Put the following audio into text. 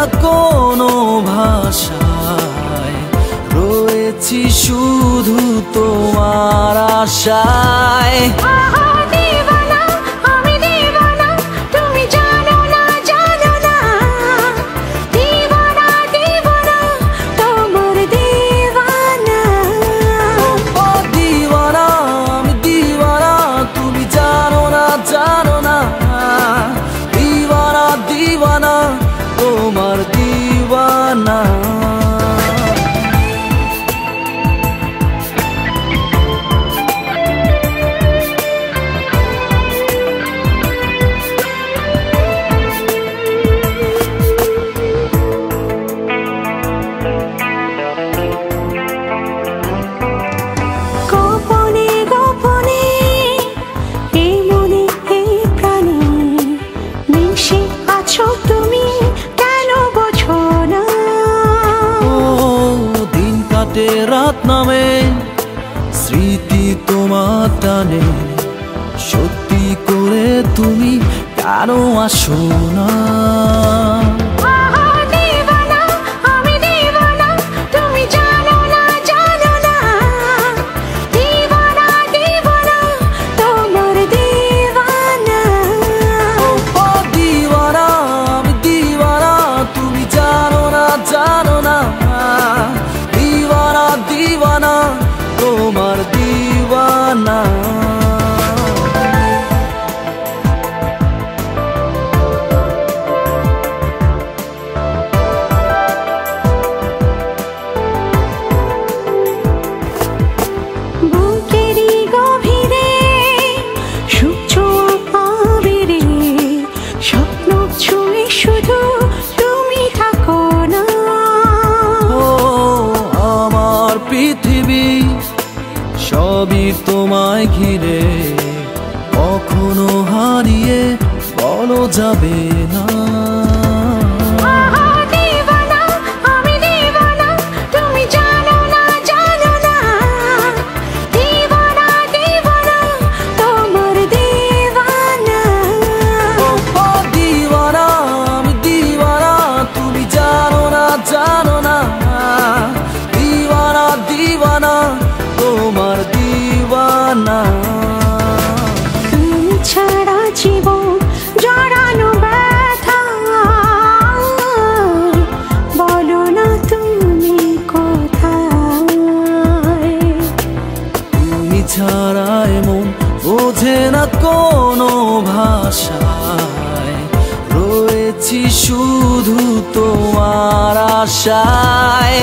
না কোনো ভাষায়। রয়েছি শুধু তোমার আশায়। রাত নামে স্মৃতি তোমার টানে। সত্যি করে তুমি কেন আসো না? তোমায় ঘিরে কখনো হারিয়ে বলো যাবে না। ছাড়া জীবন জড়ানো ব্যথা। বলো না তুমি কোথায়? তুমি ছাড়ায় মন বোঝে না কোনো ভাষায়। রয়েছি শুধু তোমার আশায়।